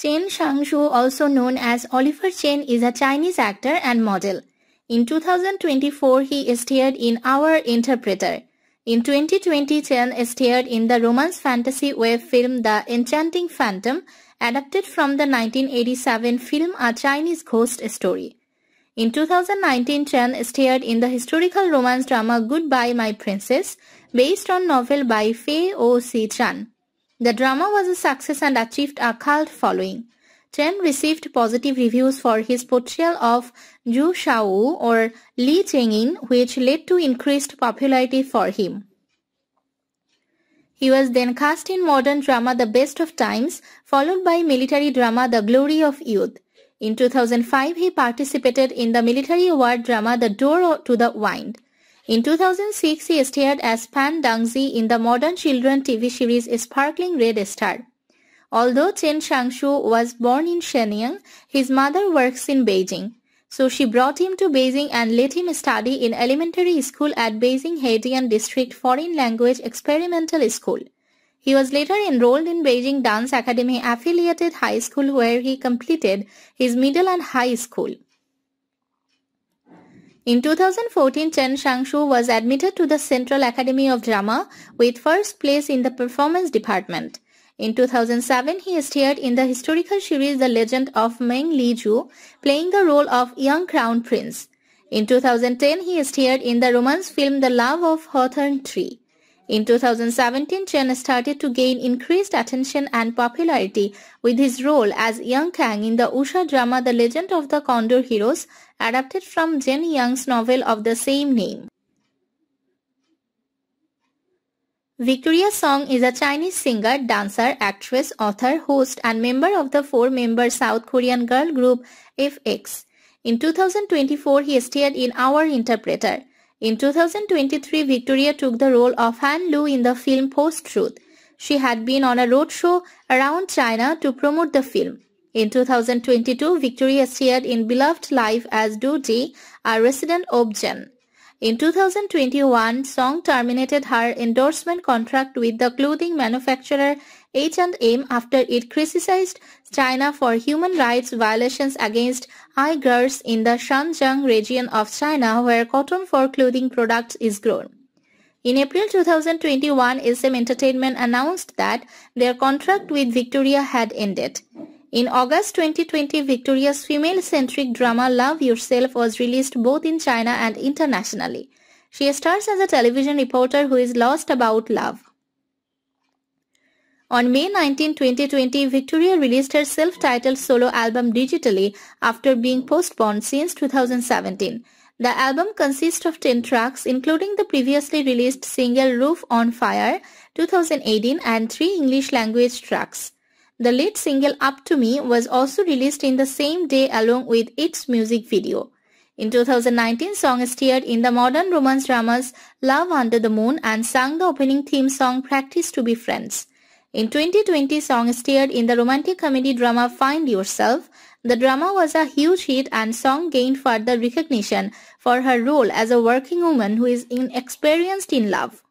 Chen Xingxu, also known as Oliver Chen, is a Chinese actor and model. In 2024, he starred in Our Interpreter. In 2020, Chen starred in the romance fantasy web film The Enchanting Phantom, adapted from the 1987 film A Chinese Ghost Story. In 2019, Chen starred in the historical romance drama Goodbye My Princess, based on novel by Fei Wo Si Cun. The drama was a success and achieved a cult following. Chen received positive reviews for his portrayal of Zhu Shao or Li Chengyin, which led to increased popularity for him. He was then cast in modern drama The Best of Times, followed by military drama The Glory of Youth. In 2005, he participated in the military award drama The Door to the Wind. In 2006, he starred as Pan Dongzi in the modern children TV series Sparkling Red Star. Although Chen Xingxu was born in Shenyang, his mother works in Beijing. So she brought him to Beijing and let him study in elementary school at Beijing Haidian District Foreign Language Experimental School. He was later enrolled in Beijing Dance Academy affiliated high school where he completed his middle and high school. In 2014, Chen Xingxu was admitted to the Central Academy of Drama with first place in the performance department. In 2007, he starred in the historical series The Legend of Meng Li Liju, playing the role of young crown prince. In 2010, he starred in the romance film The Love of Hawthorn Tree. In 2017, Chen started to gain increased attention and popularity with his role as Yang Kang in the wuxia drama The Legend of the Condor Heroes, adapted from Jin Yong's novel of the same name. Victoria Song is a Chinese singer, dancer, actress, author, host and member of the four-member South Korean girl group f(x). In 2024, he starred in Our Interpreter. In 2023, Victoria took the role of Han Lu in the film Post-Truth. She had been on a roadshow around China to promote the film. In 2022, Victoria starred in Beloved Life as Du Di, a resident of Jen. In 2021, Song terminated her endorsement contract with the clothing manufacturer H&M after it criticized China for human rights violations against Uyghurs in the Xinjiang region of China where cotton for clothing products is grown. In April 2021, SM Entertainment announced that their contract with Victoria had ended. In August 2020, Victoria's female-centric drama Love Yourself was released both in China and internationally. She stars as a television reporter who is lost about love. On May 19, 2020, Victoria released her self-titled solo album digitally after being postponed since 2017. The album consists of 10 tracks including the previously released single Roof on Fire 2018 and 3 English language tracks. The lead single Up to Me was also released in the same day along with its music video. In 2019, Song starred in the modern romance dramas Love Under the Moon and sang the opening theme song Practice to be Friends. In 2020, Song starred in the romantic comedy drama Find Yourself. The drama was a huge hit and Song gained further recognition for her role as a working woman who is inexperienced in love.